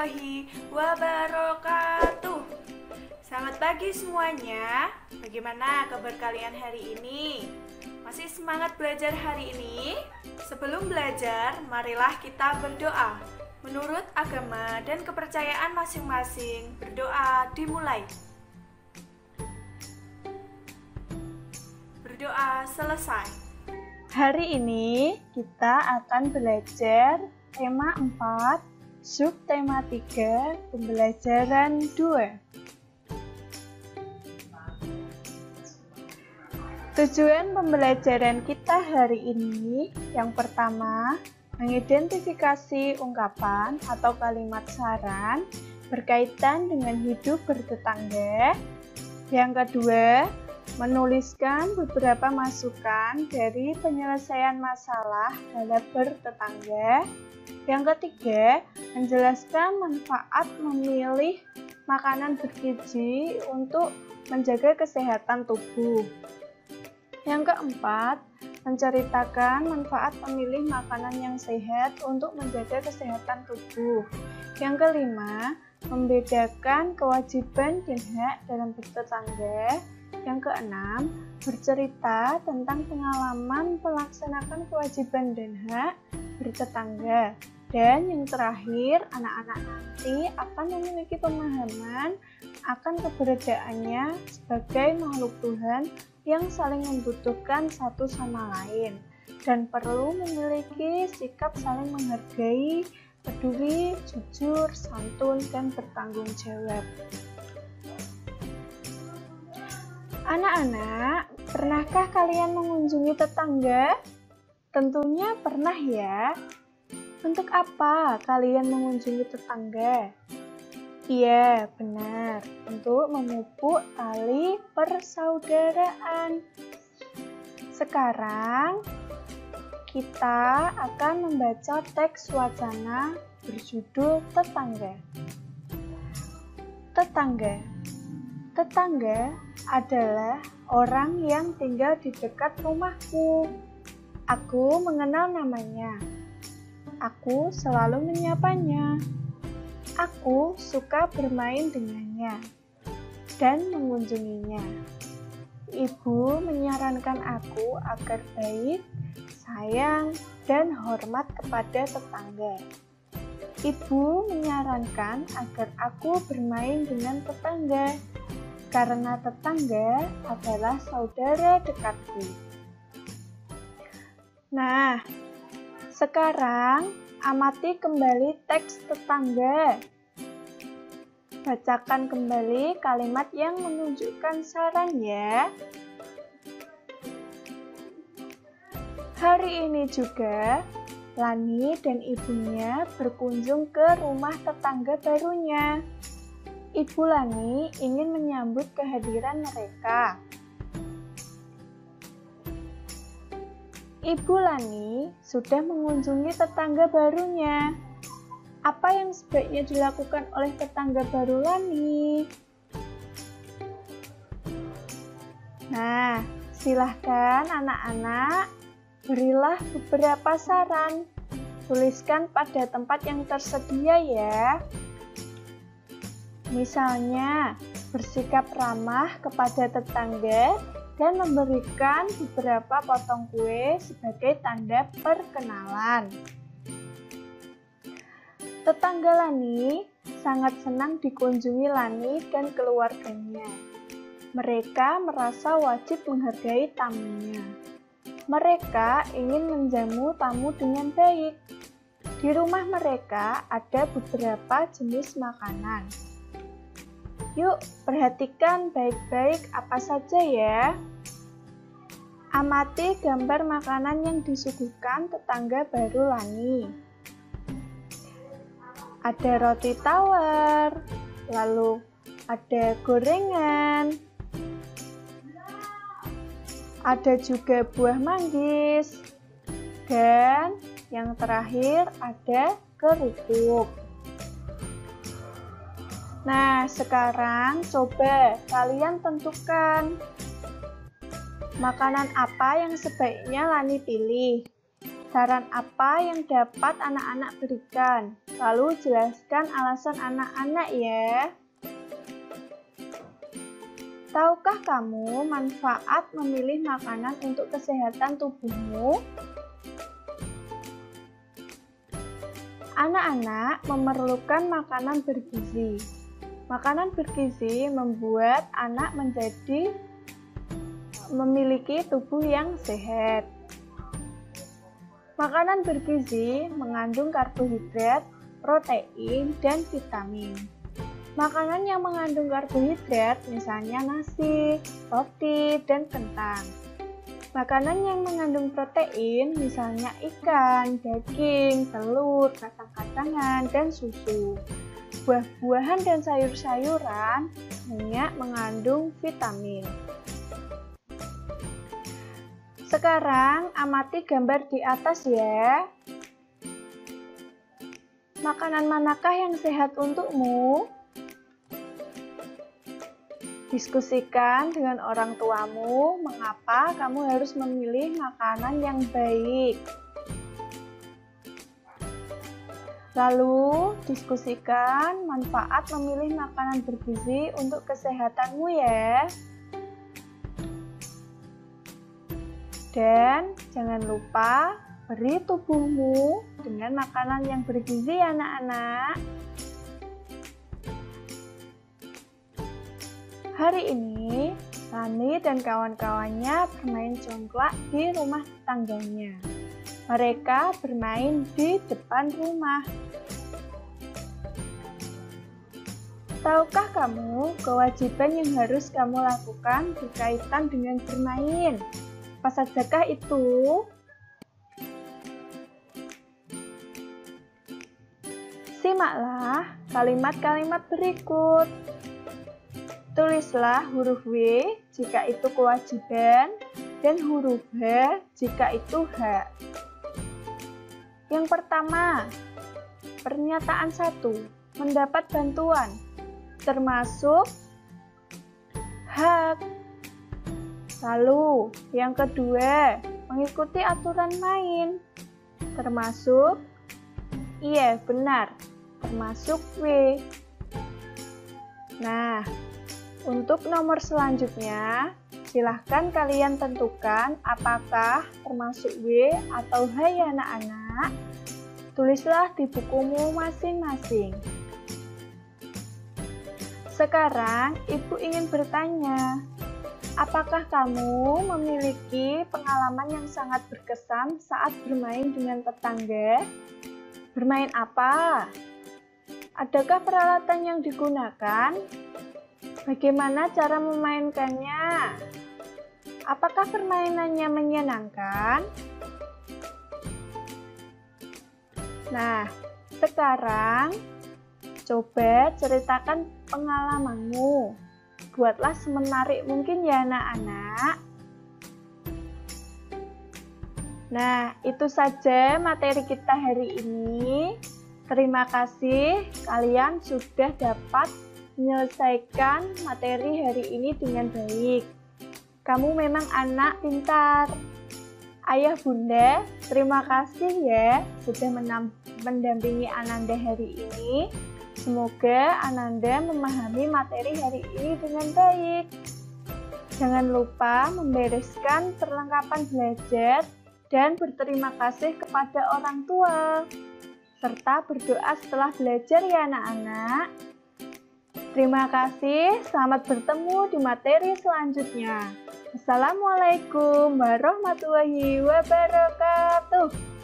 warahmatullahi wabarakatuh. Selamat pagi semuanya. Bagaimana kabar kalian hari ini? Masih semangat belajar hari ini? Sebelum belajar, marilah kita berdoa. Menurut agama dan kepercayaan masing-masing, berdoa dimulai. Berdoa selesai. Hari ini kita akan belajar tema 4, subtema 3, pembelajaran 2. Tujuan pembelajaran kita hari ini yang pertama, mengidentifikasi ungkapan atau kalimat saran berkaitan dengan hidup bertetangga. Yang kedua, menuliskan beberapa masukan dari penyelesaian masalah dalam bertetangga. Yang ketiga, menjelaskan manfaat memilih makanan bergizi untuk menjaga kesehatan tubuh. Yang keempat, menceritakan manfaat memilih makanan yang sehat untuk menjaga kesehatan tubuh. Yang kelima, membedakan kewajiban dan hak dalam bertetangga. Yang keenam, bercerita tentang pengalaman melaksanakan kewajiban dan hak bertetangga. Dan yang terakhir, anak-anak nanti akan memiliki pemahaman akan keberadaannya sebagai makhluk Tuhan yang saling membutuhkan satu sama lain dan perlu memiliki sikap saling menghargai, peduli, jujur, santun, dan bertanggung jawab. Anak-anak, pernahkah kalian mengunjungi tetangga? Tentunya pernah ya. Untuk apa kalian mengunjungi tetangga? Iya, benar. Untuk memupuk tali persaudaraan. Sekarang kita akan membaca teks wacana berjudul Tetangga. Tetangga. Tetangga adalah orang yang tinggal di dekat rumahku. Aku mengenal namanya. Aku selalu menyapanya. Aku suka bermain dengannya dan mengunjunginya. Ibu menyarankan aku agar baik, sayang, dan hormat kepada tetangga. Ibu menyarankan agar aku bermain dengan tetangga karena tetangga adalah saudara dekatku. Nah, sekarang amati kembali teks tetangga. Bacakan kembali kalimat yang menunjukkan saran ya. Hari ini juga, Lani dan ibunya berkunjung ke rumah tetangga barunya. Ibu Lani ingin menyambut kehadiran mereka. Ibu Lani sudah mengunjungi tetangga barunya. Apa yang sebaiknya dilakukan oleh tetangga baru Lani? Nah, silahkan anak-anak berilah beberapa saran. Tuliskan pada tempat yang tersedia ya. Misalnya, bersikap ramah kepada tetangga dan memberikan beberapa potong kue sebagai tanda perkenalan. Tetangga Lani sangat senang dikunjungi Lani dan keluarganya. Mereka merasa wajib menghargai tamunya. Mereka ingin menjamu tamu dengan baik. Di rumah mereka ada beberapa jenis makanan Yuk, perhatikan baik-baik apa saja ya. Amati gambar makanan yang disuguhkan tetangga baru Lani. Ada roti tawar, lalu ada gorengan, ada juga buah manggis, dan yang terakhir ada kerupuk. Nah, sekarang coba kalian tentukan makanan apa yang sebaiknya Lani pilih. Saran apa yang dapat anak-anak berikan? Lalu jelaskan alasan anak-anak ya. Tahukah kamu manfaat memilih makanan untuk kesehatan tubuhmu? Anak-anak memerlukan makanan bergizi. Makanan bergizi membuat anak menjadi memiliki tubuh yang sehat. Makanan bergizi mengandung karbohidrat, protein, dan vitamin. Makanan yang mengandung karbohidrat misalnya nasi, roti, dan kentang. Makanan yang mengandung protein misalnya ikan, daging, telur, kacang-kacangan, dan susu. Buah-buahan dan sayur-sayuran banyak mengandung vitamin. Sekarang amati gambar di atas ya. Makanan manakah yang sehat untukmu? Diskusikan dengan orang tuamu mengapa kamu harus memilih makanan yang baik. Lalu, diskusikan manfaat memilih makanan bergizi untuk kesehatanmu ya. Dan jangan lupa beri tubuhmu dengan makanan yang bergizi anak-anak. Hari ini, Rani dan kawan-kawannya bermain congklak di rumah tetangganya. Mereka bermain di depan rumah. Tahukah kamu kewajiban yang harus kamu lakukan berkaitan dengan bermain? Apa sajakah itu? Simaklah kalimat-kalimat berikut. Tulislah huruf W jika itu kewajiban dan huruf H jika itu hak. Yang pertama, pernyataan satu, mendapat bantuan, termasuk hak. Lalu, yang kedua, mengikuti aturan main, termasuk iya benar, termasuk W. Nah, untuk nomor selanjutnya, silahkan kalian tentukan apakah termasuk W atau H ya anak-anak. Tulislah di bukumu masing-masing. Sekarang, Ibu ingin bertanya, apakah kamu memiliki pengalaman yang sangat berkesan saat bermain dengan tetangga? Bermain apa? Adakah peralatan yang digunakan? Bagaimana cara memainkannya? Apakah permainannya menyenangkan? Nah, sekarang coba ceritakan pengalamanmu. Buatlah semenarik mungkin ya anak-anak. Nah, itu saja materi kita hari ini. Terima kasih kalian sudah dapat menyelesaikan materi hari ini dengan baik. Kamu memang anak pintar. Ayah bunda, terima kasih ya sudah mendampingi Ananda hari ini. Semoga Ananda memahami materi hari ini dengan baik. Jangan lupa membereskan perlengkapan belajar dan berterima kasih kepada orang tua. Serta berdoa setelah belajar ya anak-anak. Terima kasih, selamat bertemu di materi selanjutnya. Assalamualaikum warahmatullahi wabarakatuh.